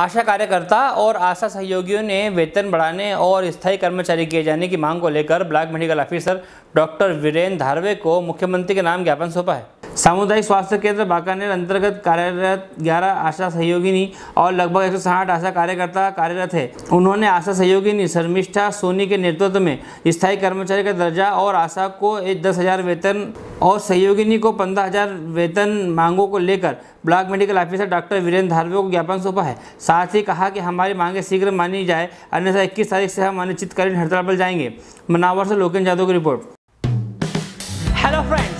आशा कार्यकर्ता और आशा सहयोगियों ने वेतन बढ़ाने और स्थायी कर्मचारी किए जाने की मांग को लेकर block medical officer doctor Virendra Dharwe को मुख्यमंत्री के नाम ज्ञापन सौंपा है। सामुदायिक स्वास्थ्य केंद्र बांकानेर अंतर्गत कार्यरत 11 आशा सहयोगिनी और लगभग 160 आशा कार्यकर्ता कार्यरत है। उन्होंने आशा सहयोगिनी शर्मिष्ठा सोनी के नेतृत्व में स्थायी कर्मचारी का दर्जा और आशा को एक दस हज़ार वेतन और सहयोगिनी को पंद्रह हज़ार वेतन मांगों को लेकर block medical officer doctor Virendra Dharwe को ज्ञापन सौंपा है। साथ ही कहा कि हमारी मांगे शीघ्र मानी जाए, अन्यथा इक्कीस तारीख से हम अनिश्चितकालीन हड़ताल पर जाएँगे। मनावर से लोकेन यादव की रिपोर्ट। Hello friends